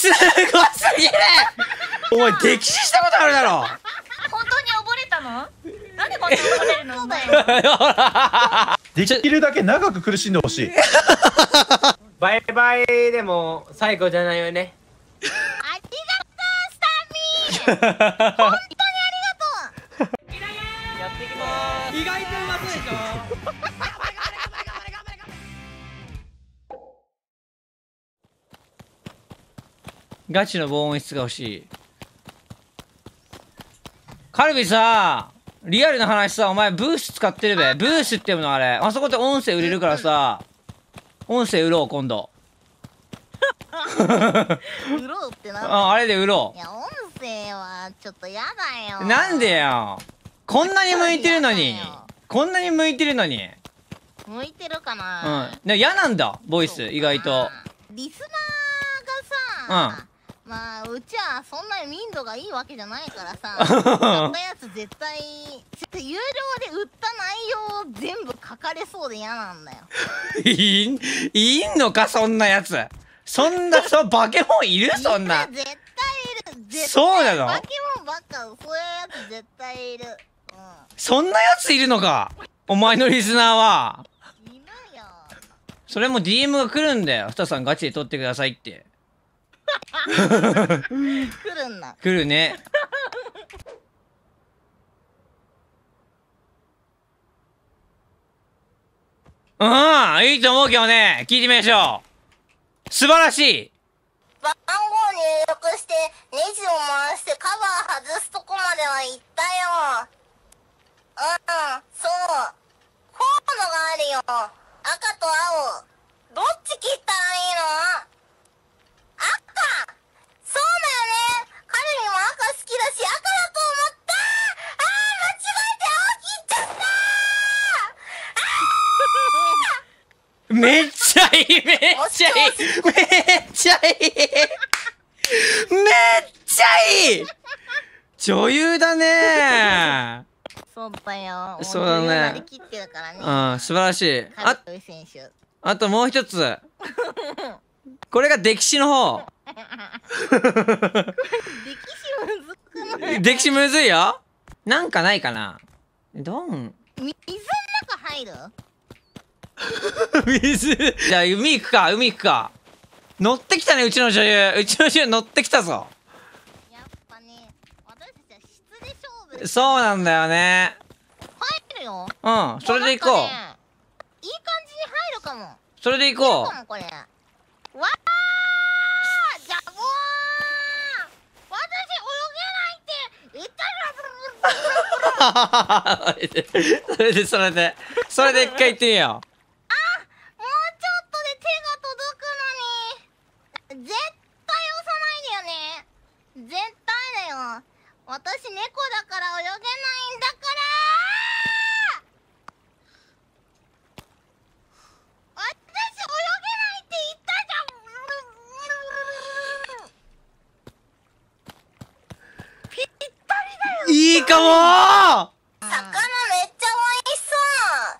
すごすぎる。お前溺死したことあるだろ。本当に溺れたの？なんでこんな溺れるの？できるだけ長く苦しんでほしい。バイバイでも最後じゃないよね。ありがとうスタミー。本当にありがとう。やってきます。意外とうまそうでしょガチの防音室が欲しい。カルビさリアルな話さお前ブース使ってるべ。ブースっていうのあれ。あそこで音声売れるからさ。音声売ろう今度。売ろうってなああれで売ろいや音声はちょっとやだよ。うなんでよこんなに向いてるのに。こんなに向いてるのに。向いてるかうな、ん。で嫌なんだボイス意外と。リスナーがさ、まあうちはそんなに民度がいいわけじゃないからさ。買ったやつ絶対有料で売った内容を全部書かれそうで嫌なんだよ。いんいんのかそんなやつ。そんなそバケモンいるそんな。絶対いる。絶対そうなの？バケモンばっかそういうやつ絶対いる。うそんなやついるのか？お前のリスナーは。いるよ。それも DM が来るんだよ。ふたさんガチで撮ってくださいって 来るんだ来るね。うんいいと思うけどね。聞いてみましょう。素晴らしい。番号入力してネジを回してカバー外すとこまでは行ったよ。うんそう。コードがあるよ。赤と青。どっち切ったらいいの赤そうだよねカルミも赤好きだし赤だと思ったあー間違えて青切っちゃっためっちゃいいめっちゃいいめっちゃいいめっちゃいい。女優だね。そうだよ。そうだね。うん素晴らしい。カああともう一つ。これが歴史の方。歴史むずい？歴史むずいよ。なんかないかな。ドン。水の中入る？水。じゃあ海行くか海行くか。乗ってきたねうちの女優。うちの女優乗ってきたぞ。やっぱね私たちは質で勝負でそうなんだよね。入るよ。うんそれで行こう。もうねいい感じに入るかも。それで行こいいかもこれ。わージャボー私泳げないって言ったじゃん。う それでそれでそれで一回行ってみよもうちょっとで手が届くのに絶対押さないでよね絶対だよ私猫だから泳げないんだから私泳げないって言ったじゃんぴったりだよういいかも魚めっちゃ美味しそう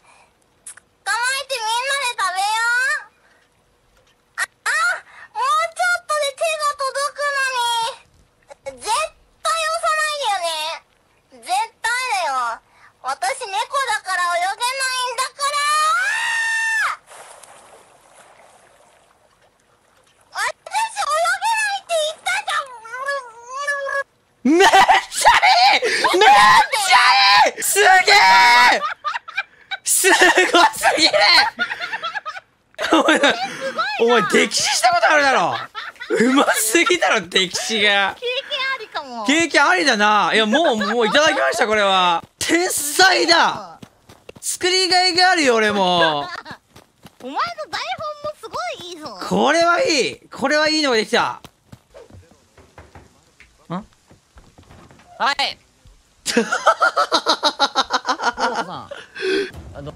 捕まえてみんなで食べようあ、あ、もうちょっとで手が届くのに絶対押さないでよね絶対だよ私猫だから泳げないんだから私泳げないって言ったじゃんめっちゃいいめっちゃいいすげえすごすぎるお前お前溺死したことあるだろ。うますぎだろ溺死が。経験ありかも。経験ありだな。いやもうもういただきましたこれは。天才だ。作りがいがあるよ俺も。お前の台本もすごいいいぞ。これはいい。これはいいのができた。はい。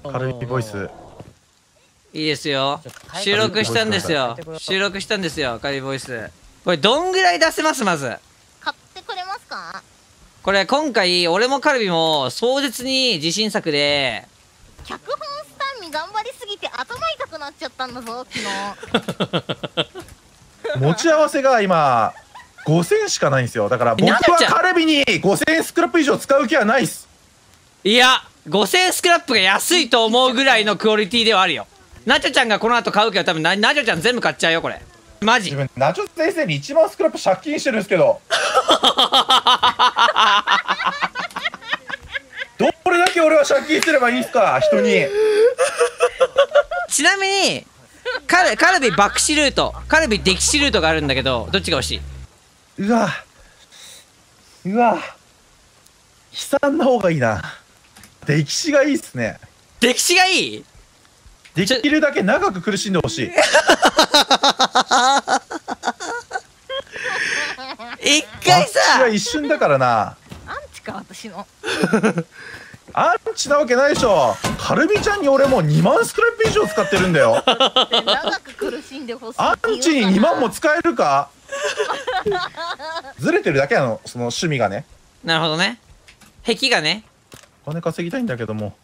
カルミボイスいいですよ。収録したんですよ。収録したんですよカリボイス。これどんぐらい出せますまず？買ってくれますか？これ今回俺もカルビも壮絶に自信作で。脚本スタンミ頑張りすぎて頭痛くなっちゃったんだぞ昨日。持ち合わせが今5000しかないんですよ。だから僕はカルビに5000スクラップ以上使う気はないっす。いや5000スクラップが安いと思うぐらいのクオリティではあるよナチョちゃんがこの後買うけど多分なナチョちゃん全部買っちゃうよこれ。マジ。自分ナチョ先生に1万スクラップ借金してるんですけど。どれだけ俺は借金すればいいんすか？人に。ちなみにカルカルビバクシルートカルビデキシルートがあるんだけどどっちが欲しい？うわ。うわ。悲惨な方がいいな。歴史がいいっすね。デキシがいい？できるだけ長く苦しんでほしい。一回私さは一瞬だからな。アンチか私の。アンチなわけないでしょ。カルビちゃんに俺もう2万スクラップ以上使ってるんだよ。で長く苦しんでほしいアンチに2万も使えるか？ずれてるだけなのその趣味がね。なるほどね。壁がね。お金稼ぎたいんだけども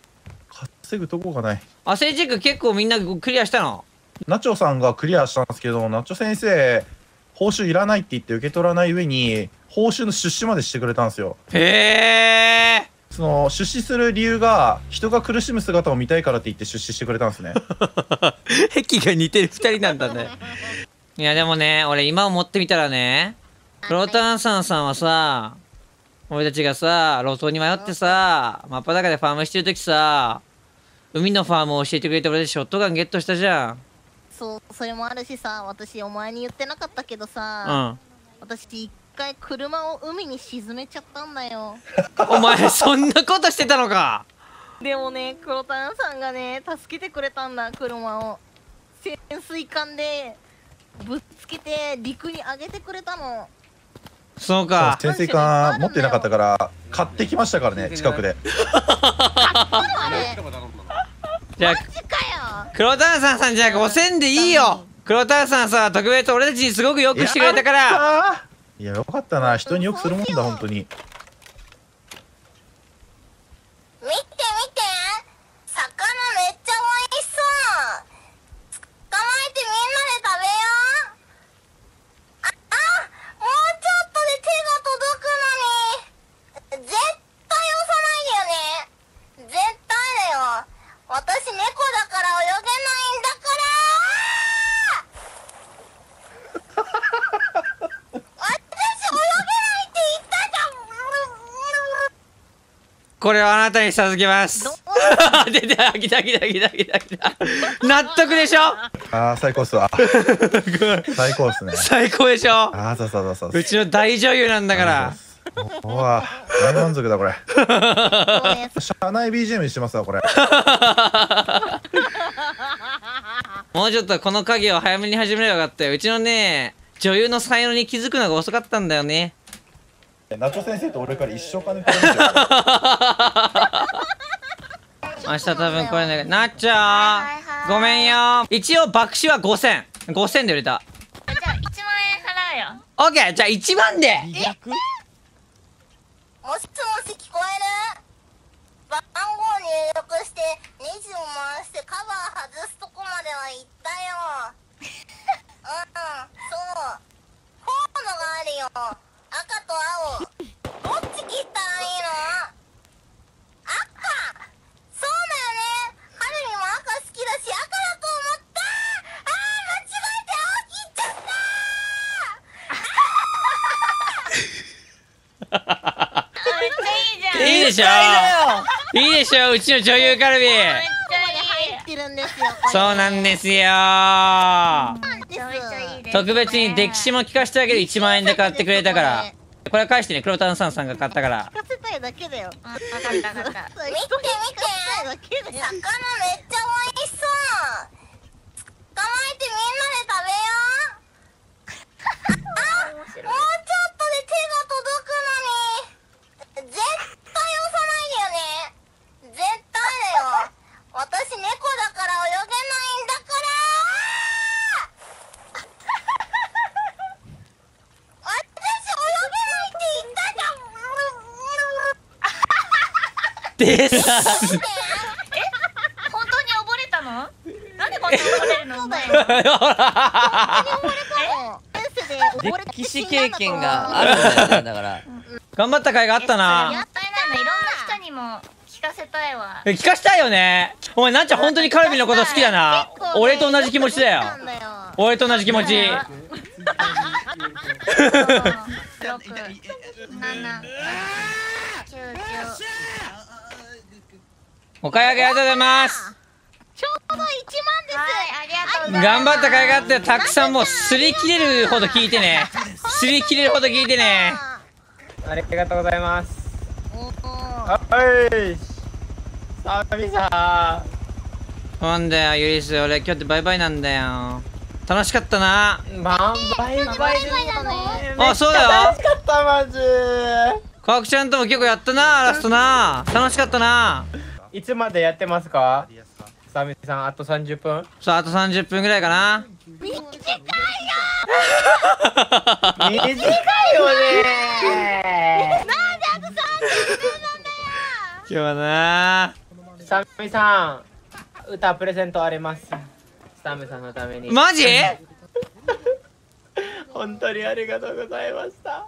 稼ぐとこがない。アセチェック結構みんなクリアしたの？ナチョさんがクリアしたんですけどナチョ先生報酬いらないって言って受け取らない上に報酬の出資までしてくれたんですよ。へえ。その出資する理由が人が苦しむ姿を見たいからって言って出資してくれたんですね。壁が似てる二人なんだね。いやでもね俺今思ってみたらねクロタンさんさんはさ俺たちがさ路頭に迷ってさ真っ裸でファームしてる時さ海のファームを教えてくれて俺たちショットガンゲットしたじゃん。そうそれもあるしさ私お前に言ってなかったけどうさ、ん。私一回車を海に沈めちゃったんだよ。お前そんなことしてたのか。でもね黒タンさんがね助けてくれたんだ車を。潜水艦でぶっつけて陸に上げてくれたの。そうか。潜水艦持ってなかったから買ってきましたからね近くで じゃあマジかよ。黒タンさんさんじゃあ5000でいいよ。黒タンさんさ特別俺たちにすごくよくしてくれたから。いやよかったな。人によくするもんだ本当に見て見て魚めっちゃ美味しそう捕まえてみんなで食べようああもうちょっとで手が届くのに絶対押さないでよね絶対だよ私猫だから泳げないんだから私泳げないって言ったじゃんこれをあなたに授けます。ど 出た来た来た来た来た来た。納得でしょ？あー最高っすわ。最高っすね。最高でしょ？あーそうそうそうそう。うちの大女優なんだから。うわ大満足だこれ。社内 BGM にしてますわこれ。もうちょっとこの鍵を早めに始めればよかったよ。うちのね女優の才能に気づくのが遅かったんだよねナチョ先生と俺から一生金取れますよ明日多分これねなっちゃーごめんよ。一応爆死は5000 5000で売れた。じゃあ1万円払うよ。オッケー。じゃあ1万で。もしもし聞こえる。番号入力してネジを回してカバー外すとこまでは行ったようんそうコードがあるよ赤と青どっち切ったらいいの赤そうだよねハルミも赤好きだし赤だと思ったあー間違えて青切っちゃっためっちゃいいじゃんいいでしょいいでしょうちの女優カルビ。めっちゃい入ってるんですよ。これそうなんです。よなんですいめっちゃいいです特別に歴史も聞かせてあげる。1万円で買ってくれたから。これ返してね黒炭酸さんが買ったから。聞かせたいだけだよ。うん分かった分かった。見見て見てだけだよ魚めっちゃ美味しそう。捕まえてみんなで食べよう。あもうちょっとで手が届くのに絶対押さないでよね絶対だよ私猫だから泳げないんだから私泳げないって言ったじゃんです。本当に溺れたの？なんでこんな溺れるの？お前そうだよ。溺れたの？先歴史経験があるんだよねだから。頑張った甲斐があったやなったいな。いのいろんな人にも聞かせたいわ。え聞かしたいよね。お前なんちゃん本当にカルビのこと好きだな。俺と同じ気持ちだよ。俺と同じ気持ち。六七九十お買い上げありがとうございます。ちょうど1万です、はいありがとうございます。頑張った甲斐があってたくさんもう擦り切れるほど聞いてね。擦り切れるほど聞いてね。ありがとうございます。おー。はい。サビさなんだよユリス俺今日ってバイバイなんだよ。楽しかったな。んバンバイバイバイバイなのあそうだよ。楽しかったマジ。カワクちゃんとも結構やったなラストな。楽しかったないつまでやってますか？サミさんあと30分？さああと30分ぐらいかな。短いよ短いよね。今日はなサミさん歌プレゼントあります？サミさんのために。マジ？本当にありがとうございました。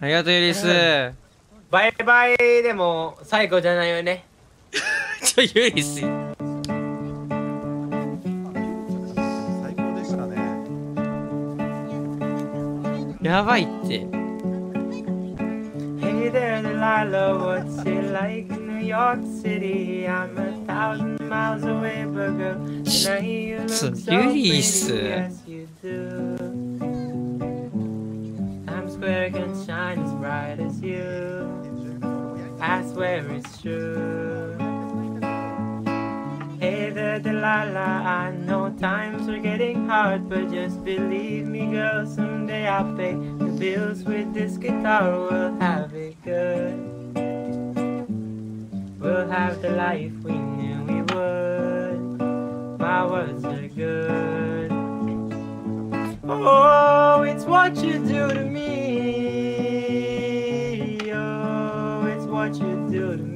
ありがとうユリス。バイバイでも最後じゃないよねちょユリス最高でしたねやばいって Hey there, Delilah, what's it like in New York City? I'm a thousand miles away, but girl, tonight you look so pretty. Yes, you do. Times Square can shine as bright as you. I swear it's true. Delilah, I know times are getting hard, but just believe me, girl, someday I'll pay the bills with this guitar. We'll have it good. We'll have the life we knew we would. My words are good. Oh, it's what you do to me. Oh, it's what you do to me.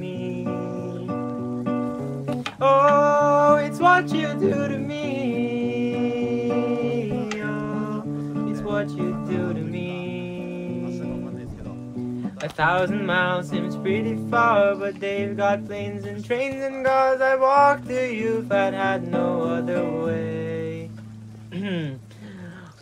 Oh, it's what you do to me. Oh, it's what you do to me. A thousand miles seems pretty far, but they've got planes and trains and cars. I walked to you if I'd had no other way.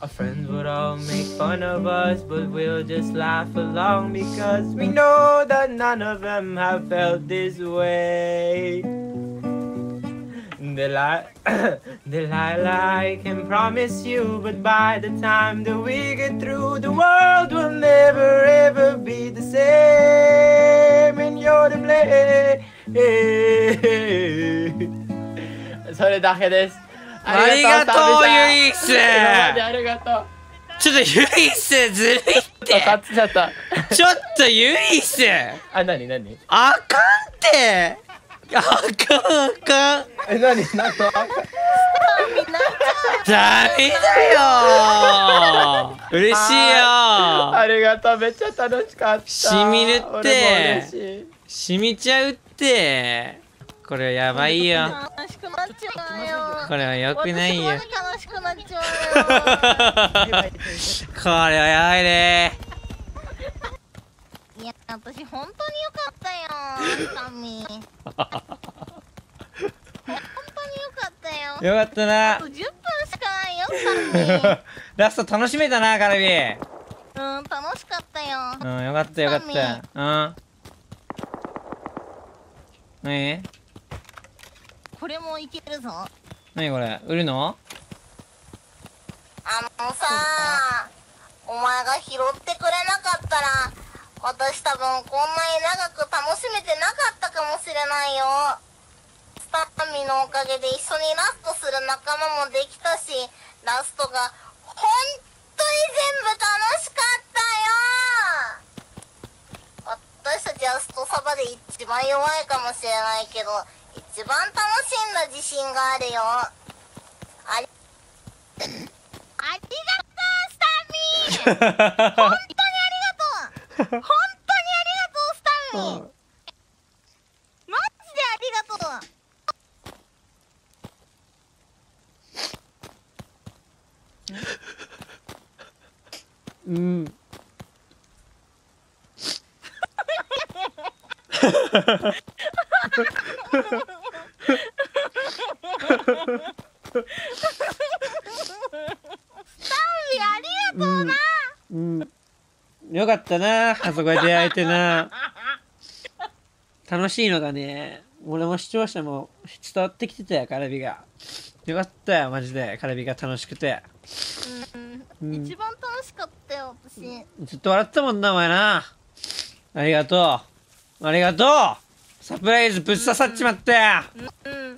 Our friends would all make fun of us, but we'll just laugh along because we know that none of them have felt this way. Delilah, Delilah, I can promise you, but by the time that we get through, the world will never ever be the same, and you're to blame. それだけです。ありがとうユリス今までありがとう。ちょっとユリスずるいってちょっとユリスあ、なになにあかんってあかんあかん。え、なになんとダメだよ。嬉しいよ。ありがとう、めっちゃ楽しかった。しみるって。しみちゃうって。これやばいよ。悲しくなっちゃうよ。これはよくないよ。私まで悲しくなっちゃうよ。これはやばいね私本当によかったよサミ本当によかったよ。よかったな。あと10分しかないよサ ラスト楽しめたなカルビ。ミうん楽しかったよ。うんよかったよかった。うん。何？これもいけるぞ。何これ？売るの？あのさお前が拾ってくれなかったら私多分こんなに長く楽しめてなかったかもしれないよ。スタッミのおかげで一緒にラストする仲間もできたしラストが本当に全部楽しかったよ。私たちはストサバで一番弱いかもしれないけど一番楽しんだ自信があるよ。ありありがとうスタミー 本当にありがとうスタミーマジでありがとううん。ありがとうなうん。よかったな、あそこで出会えてな。楽しいのがね、俺も視聴者も伝わってきてたよ、カルビが。よかったよ、マジで。カルビが楽しくて。うん、一番楽しかったよ私ずっと笑ってたもんな、お前な。ありがとう。ありがとうサプライズぶっ刺さっちまったようん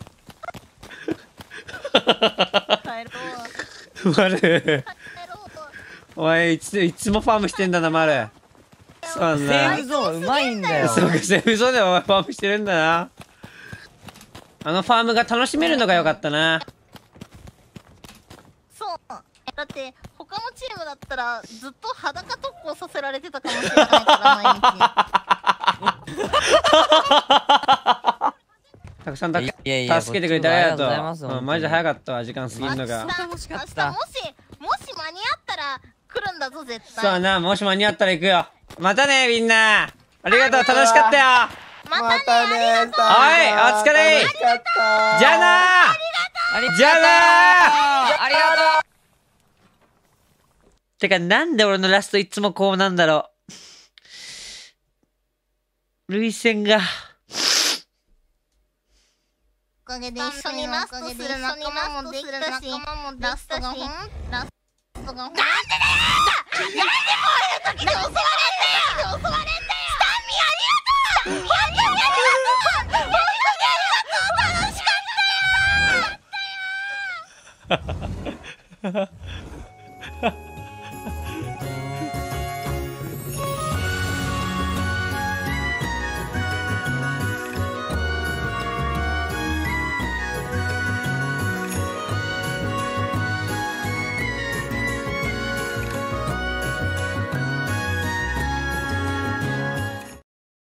うマル。帰ろうお前いつ、いつもファームしてんだな、マル。そうなんセだーフ。ゾーンうまいんだよそうか、セーフゾーンでお前ファームしてるんだな。あのファームが楽しめるのがよかったな。そうだって他のチームだったらずっと裸特攻させられてたかもしれないから毎日たくさんたいやいや助けてくれてありがとう。こっちもありがとうございますうんマジで早かったわ、時間過ぎるのが。明日楽しかった明日もしもし間に合ったら来るんだぞ絶対そうな、もし間に合ったら行くよ。またね、みんな。ありがとう、楽しかったよ。またねたねはい、お疲れ。じゃあなありがとうじゃあなありがとてか、なんで俺のラストいつもこうなんだろう。涙腺が。おかげで一緒にラストする仲間もできたしラストがほんラストがほんなんでだよなんでこういう時に襲われんだよ襲われんだよスタンミありがとう本当にありがとう本当にありがとう楽しかったよ